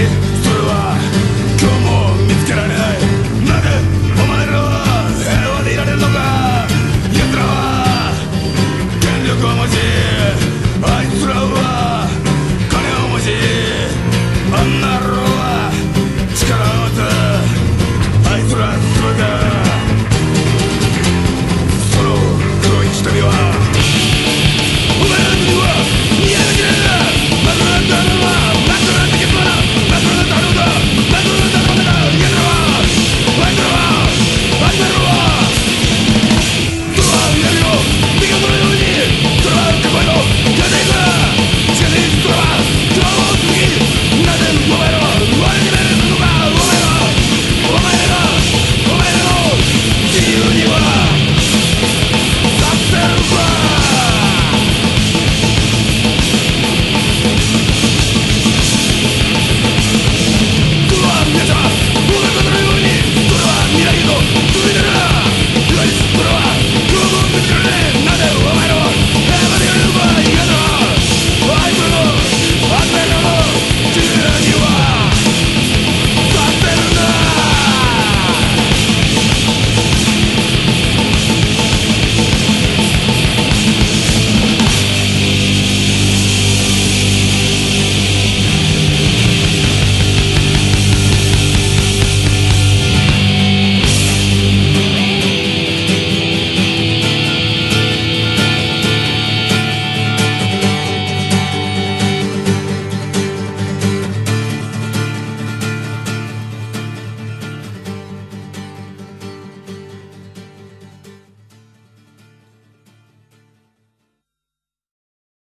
it.